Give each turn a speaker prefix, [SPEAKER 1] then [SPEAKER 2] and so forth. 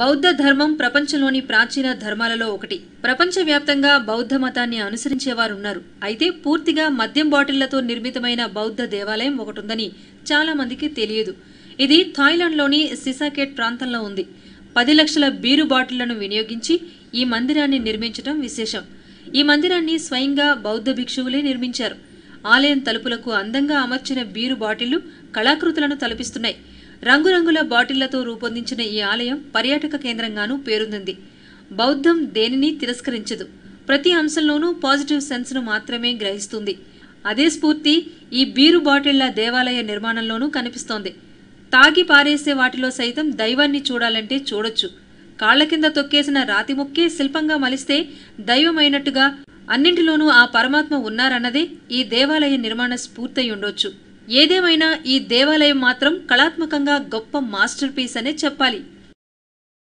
[SPEAKER 1] బౌద్ధ ధర్మం ప్రపంచంలోని ప్రాచీన ధర్మాలలో ఒకటి. ప్రపంచవ్యాప్తంగా బౌద్ధ మతాన్ని అనుసరించేవారున్నారు. అయితే పూర్తిగా మద్యం బాటిళ్ళతో నిర్మితమైన బౌద్ధ దేవాలయం ఒకటుందని చాలా మందికి తెలియదు. ఇది థాయిలాండ్లోని సిసాకేట్ ప్రాంతంలో ఉంది. పది లక్షల బీరు బాటిళ్ళను వినియోగించి ఈ మందిరాన్ని నిర్మించడం విశేషం. ఈ మందిరాన్ని స్వయంగా బౌద్ధ భిక్షువులే నిర్మించారు. ఆలయం తలుపులకు అందంగా అమర్చిన బీరు బాటిళ్ళు కళాకృతులను తలపిస్తున్నాయి. రంగురంగుల బాటిళ్ళతో రూపొందించిన ఈ ఆలయం పర్యాటక కేంద్రంగానూ పేరొందింది. బౌద్ధం దేనిని తిరస్కరించదు. ప్రతి అంశంలోనూ పాజిటివ్ సెన్స్ను మాత్రమే గ్రహిస్తుంది. అదే స్ఫూర్తి ఈ బీరు బాటిళ్ళ దేవాలయ నిర్మాణంలోనూ కనిపిస్తోంది. తాగి పారేసే వాటిలో సైతం దైవాన్ని చూడాలంటే చూడొచ్చు. కాళ్ళ కింద తొక్కేసిన రాతి ముక్కే శిల్పంగా మలిస్తే దైవమైనట్టుగా అన్నింటిలోనూ ఆ పరమాత్మ ఉన్నారన్నదే ఈ దేవాలయ నిర్మాణ స్ఫూర్తయి ఉండొచ్చు ఏదేమైనా ఈ దేవాలయం మాత్రం కళాత్మకంగా గొప్ప మాస్టర్ పీస్ అనే చెప్పాలి.